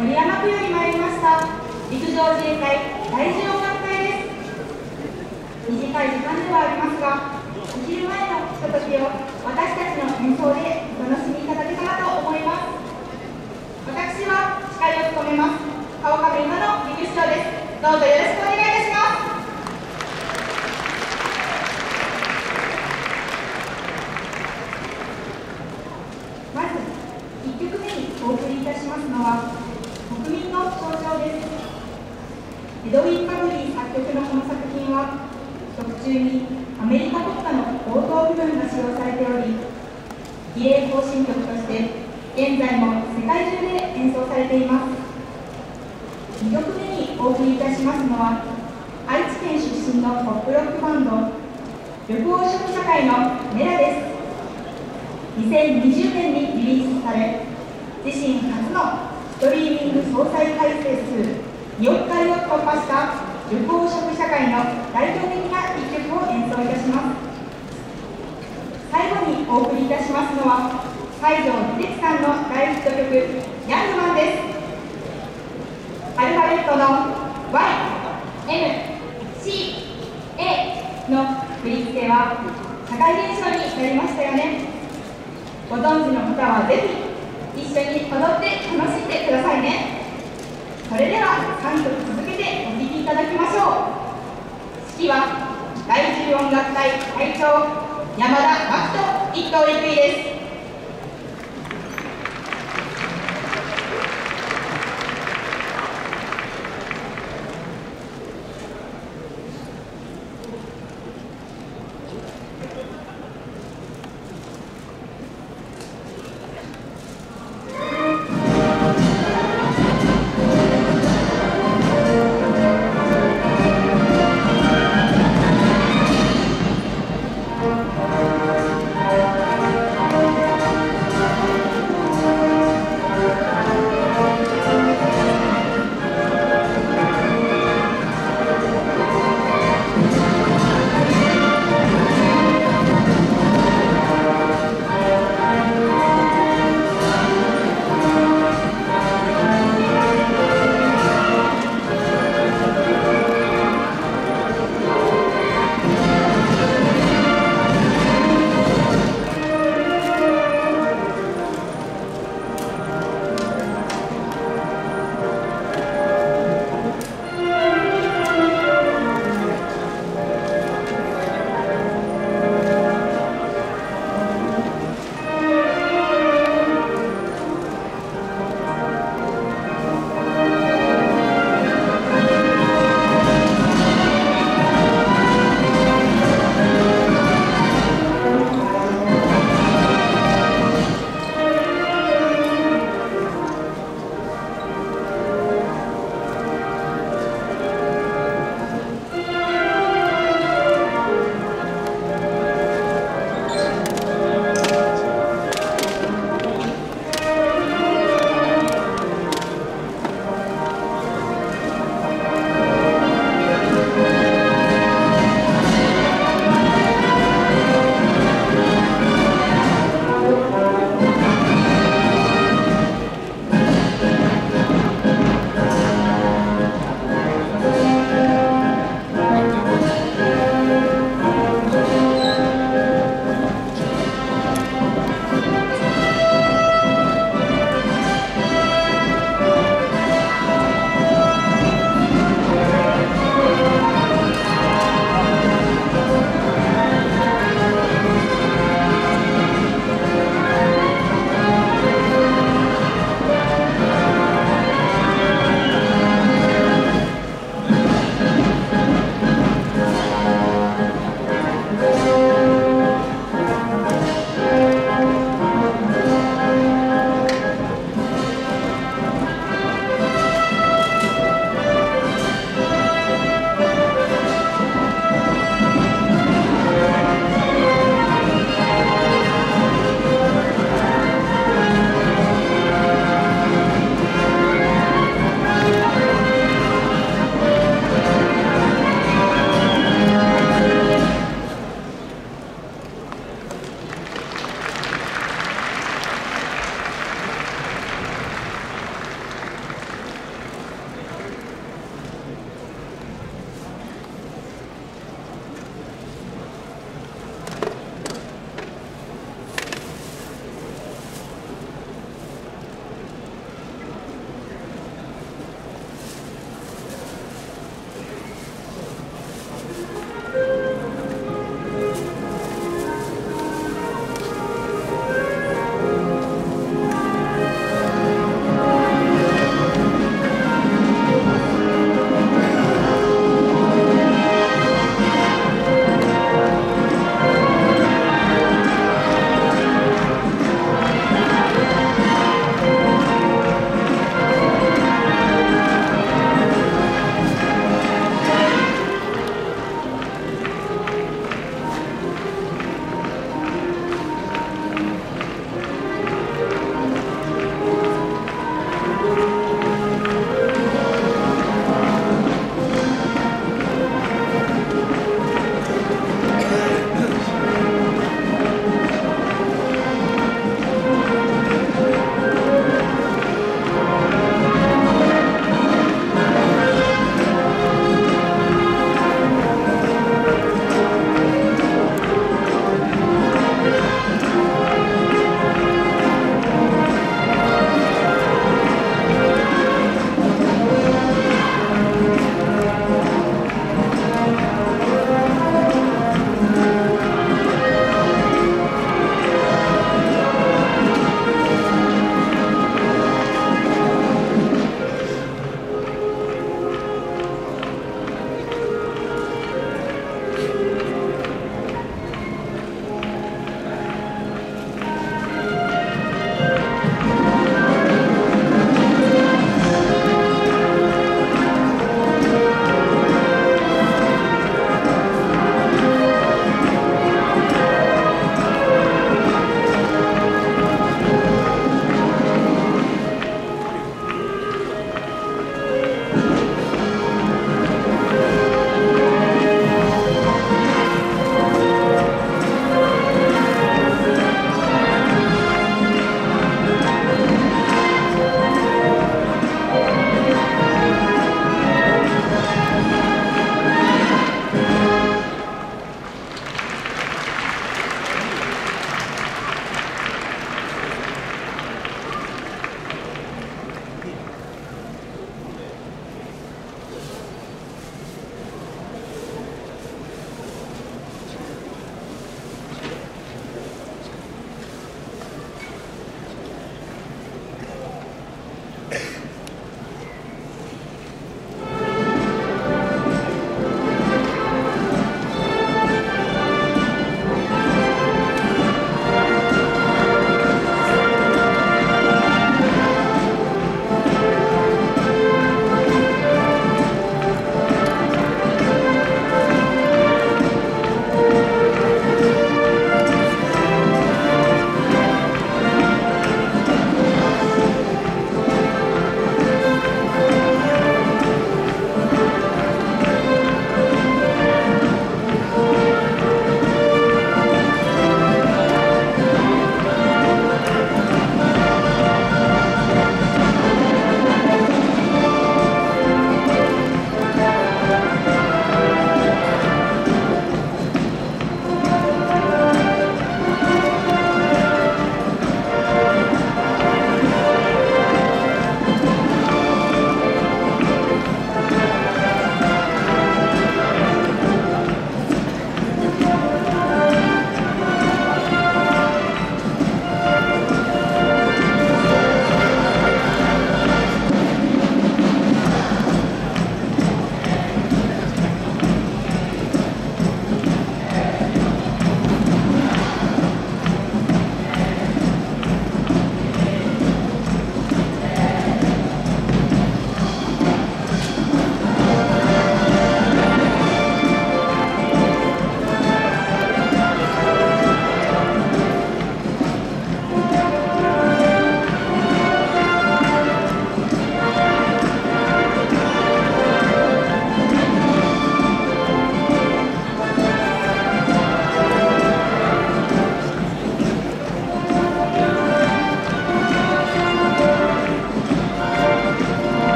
森山区より参りました。陸上自衛隊第10艦隊です。短い時間ではありますがお昼前のひとときを私たちの演奏でお楽しみいただけたらと思います。私は司会を務めます。川上今の陸士長です。どうぞよろしくお願いしますまず1曲目にお送りいたしますのは国民の象徴ですエドウィン・パブリー作曲のこの作品は曲中にアメリカ国歌の冒頭部分が使用されており儀礼行進曲として現在も世界中で演奏されています。2曲目にお送りいたしますのは愛知県出身のポップロックバンド緑黄色社会のメラです。2020年にリリースされ自身初のストリーミング総再再生数2億回を突破した緑黄色社会の代表的な一曲を演奏いたします最後にお送りいたしますのは西城秀樹さんの大ヒット曲「ヤングマン」ですアルファベットの YMCA の振り付けは社会現象になりましたよねご存知の方はぜひ一緒に踊って楽しんでくださいね。それでは3曲続ただきましょう。指揮は第10音楽隊隊長山田真人一等陸尉です。